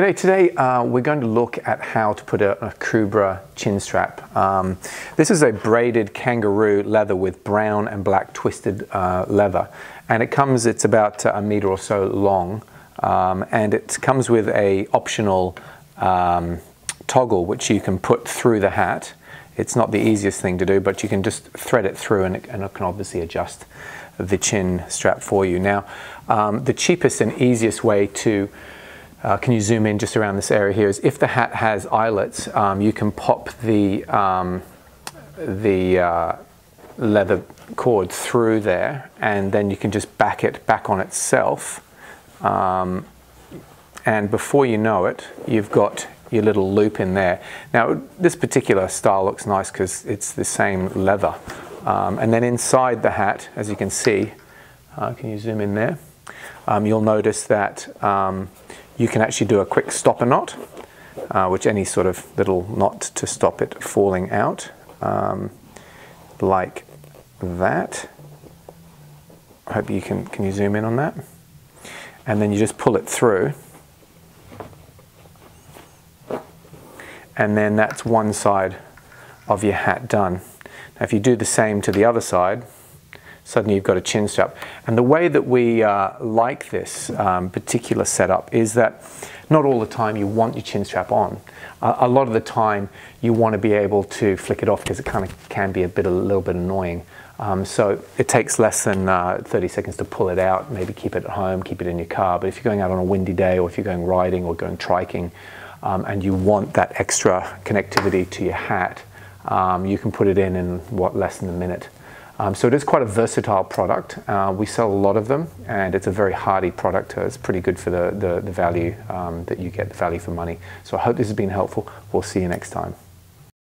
G'day, today uh, we're going to look at how to put a, Akubra chin strap. Um, this is a braided kangaroo leather with brown and black twisted uh, leather and it comes, it's about a meter or so long um, and it comes with a optional um, toggle which you can put through the hat. It's not the easiest thing to do but you can just thread it through and it, and it can obviously adjust the chin strap for you. Now um, the cheapest and easiest way to uh, can you zoom in just around this area here, is if the hat has eyelets, um, you can pop the, um, the uh, leather cord through there and then you can just back it back on itself. Um, and before you know it, you've got your little loop in there. Now, this particular style looks nice because it's the same leather. Um, and then inside the hat, as you can see, uh, can you zoom in there? Um, you'll notice that um, you can actually do a quick stopper knot, uh, which any sort of little knot to stop it falling out, um, like that. I hope you can, can you zoom in on that? And then you just pull it through. And then that's one side of your hat done. Now if you do the same to the other side, suddenly you've got a chin strap. And the way that we uh, like this um, particular setup is that not all the time you want your chin strap on. Uh, a lot of the time you want to be able to flick it off because it kind of can be a bit a little bit annoying. Um, so it takes less than uh, 30 seconds to pull it out, maybe keep it at home, keep it in your car. But if you're going out on a windy day or if you're going riding or going triking um, and you want that extra connectivity to your hat, um, you can put it in in what less than a minute. Um, so it is quite a versatile product. Uh, we sell a lot of them and it's a very hardy product. Uh, it's pretty good for the, the, the value um, that you get, the value for money. So I hope this has been helpful. We'll see you next time.